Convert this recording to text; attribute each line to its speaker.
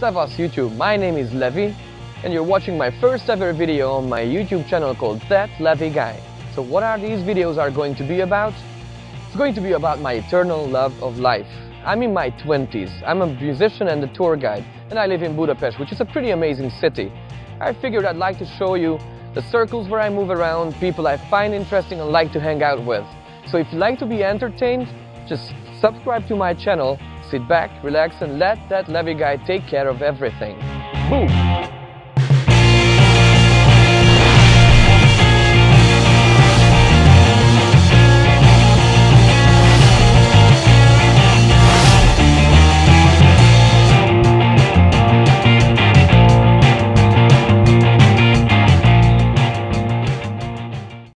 Speaker 1: Savas YouTube. My name is Levi and you're watching my first ever video on my YouTube channel called That Levi Guy. So what are these videos are going to be about? It's going to be about my eternal love of life. I'm in my 20s. I'm a musician and a tour guide and I live in Budapest, which is a pretty amazing city. I figured I'd like to show you the circles where I move around, people I find interesting and like to hang out with. So if you like to be entertained, just subscribe to my channel, sit back, relax and let that Levi guy take care of everything. Boom!